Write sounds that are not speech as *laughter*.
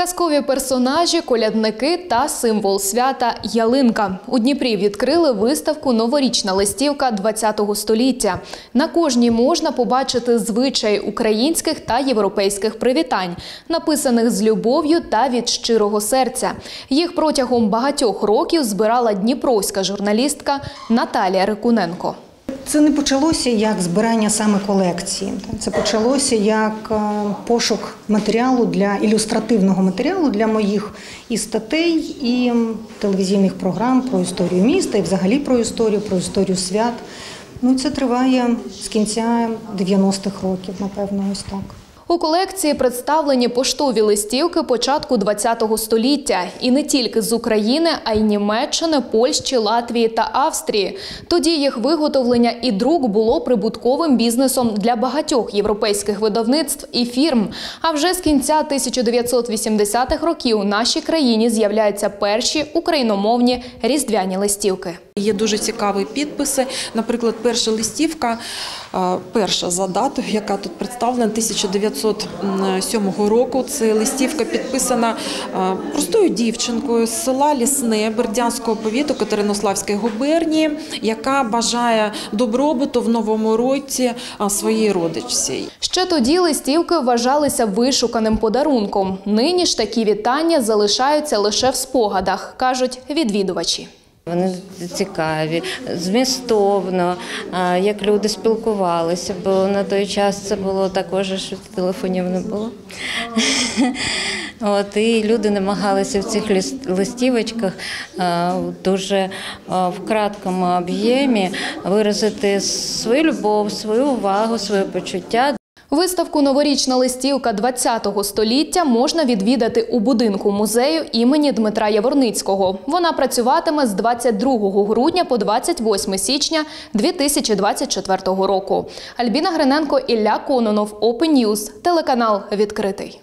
Казкові персонажі, колядники та символ свята ялинка. У Дніпрі відкрили виставку Новорічна листівка ХХ століття. На кожній можна побачити звичаї українських та європейських привітань, написаних з любов'ю та від щирого серця. Їх протягом багатьох років збирала дніпровська журналістка Наталія Рикуненко. Це не почалося як збирання саме колекції. Це почалося як е, пошук матеріалу для ілюстративного матеріалу для моїх і статей, і телевізійних програм про історію міста, і взагалі про історію, про історію свят. Ну це триває з кінця 90-х років, напевно, ось так. У колекції представлені поштові листівки початку ХХ століття і не тільки з України, а й Німеччини, Польщі, Латвії та Австрії. Тоді їх виготовлення і друк було прибутковим бізнесом для багатьох європейських видавництв і фірм. А вже з кінця 1980-х років у нашій країні з'являються перші україномовні різдвяні листівки. Є дуже цікаві підписи. Наприклад, перша листівка, е, перша за датою, яка тут представлена 1907 року. Це листівка підписана е, простою дівчинкою з села Лісне Бердянського повіту Катеринославської губернії, яка бажає добробуту в новому році е, своїй родичці. Ще тоді листівки вважалися вишуканим подарунком. Нині ж такі вітання залишаються лише в спогадах, кажуть відвідувачі. Вони цікаві, змістовно, як люди спілкувалися, бо на той час це було також, що телефонів не було. *laughs* От, і люди намагалися в цих лист- листівочках дуже в краткому об'ємі виразити свою любов, свою увагу, своє почуття Виставку Новорічна листівка ХХ століття можна відвідати у будинку музею імені Дмитра Яворницького. Вона працюватиме з 22 грудня по 28 січня 2024 року. Альбіна Гриненко, Ілля Кононов, Open News, телеканал відкритий.